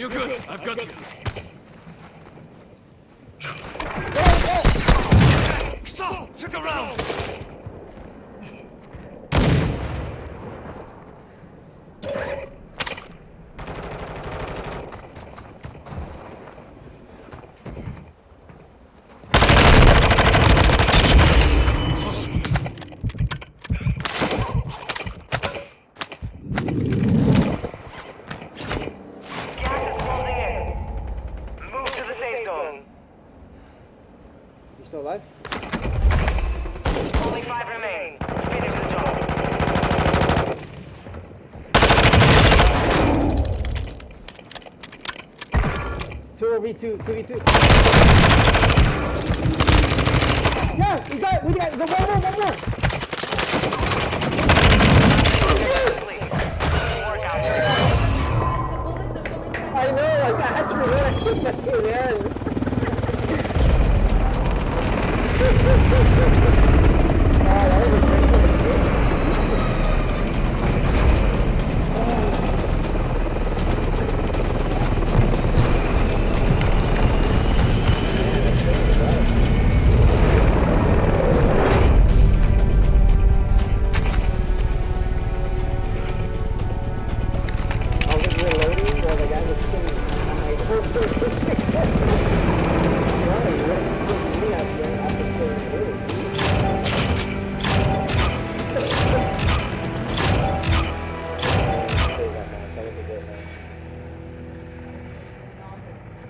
You're good. I've got you. Stop! Took a round! Gas is closing in. Move to the safe zone. You still alive? Only five remain. Finish the job. Two v two, two v two. Yeah, we got, we got, the one more, one more. Please. Work out your I know, like, I had to reload, I couldn't get to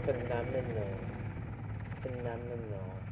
phenomenal. Phenomenal.